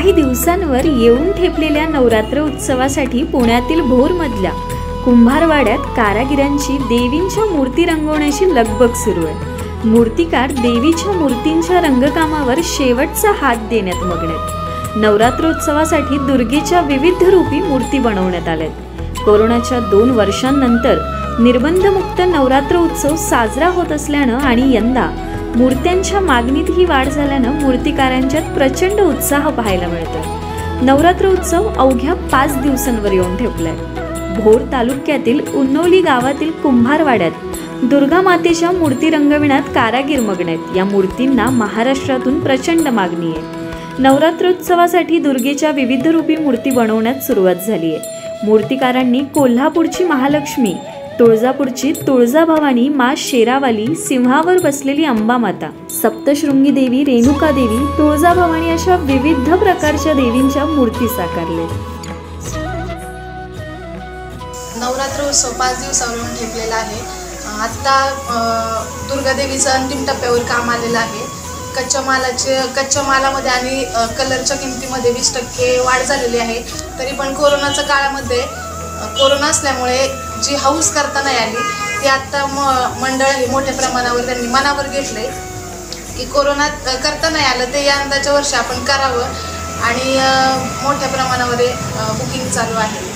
काही दिवसांवर येऊन ठेपलेल्या नवरात्र उत्सवासाठी पुण्यातील भोरमधल्या कुंभारवाड्यात कारागिरांची देवींच्या मूर्ती रंगवण्याची लगबग सुरू आहे. मूर्तिकार देवीच्या मूर्तींच्या रंगकामावर शेवटचा हात देण्यात मग्न आहेत. नवरात्रोत्सवासाठी दुर्गेच्या विविध रूपी मूर्ती बनवण्यात आल्यात. कोरोनाच्या दोन वर्षांनंतर निर्बंधमुक्त नवरात्र उत्सव साजरा होत असल्यानं आणि यंदा मूर्त्यांच्या मागणीत ही वाढ झाल्यानं मूर्तिकारांच्यात प्रचंड उत्साह पाहायला मिळतो नवरात्र उत्सव अवघ्या पाच दिवसांवर येऊन ठेपलाय. भोर तालुक्यातील उन्नवली गावातील कुंभारवाड्यात दुर्गा मातेच्या मूर्ती रंगविण्यात कारागीर मग्न आहेत या मूर्तींना महाराष्ट्रातून प्रचंड मागणी आहे. नवरात्रोत्सवासाठी दुर्गेच्या विविध रूपी मूर्ती बनवण्यात सुरुवात झाली आहे मूर्तिकारांनी कोल्हापूरची महालक्ष्मी तुळजापूरची तुळजाभवानी मा शेरावाली सिंहावर बसलेली अंबामाता. सप्तशृंगी देवी रेणुका देवी तुळजाभवानी अशा विविध प्रकारच्या देवींच्या मूर्ती साकारले नवरात्र उत्सव पाच दिवसावर येऊन ठेपलेला आहे. आत्ता दुर्गादेवीचं अंतिम टप्प्यावर काम आलेलं आहे. कच्च्या मालाचे कच्च्या मालामध्ये आणि कलरच्या किमतीमध्ये वीस टक्के वाढ झालेली आहे. तरी पण कोरोनाच्या काळामध्ये कोरोना असल्यामुळे जी हौस करता नाही आली ती आत्ता म मंडळ हे मोठ्या प्रमाणावर त्यांनी मनावर घेतले की कोरोनात करता नाही आलं ते या अंदाच्या वर्षी आपण करावं आणि मोठ्या प्रमाणावर बुकिंग चालू आहे.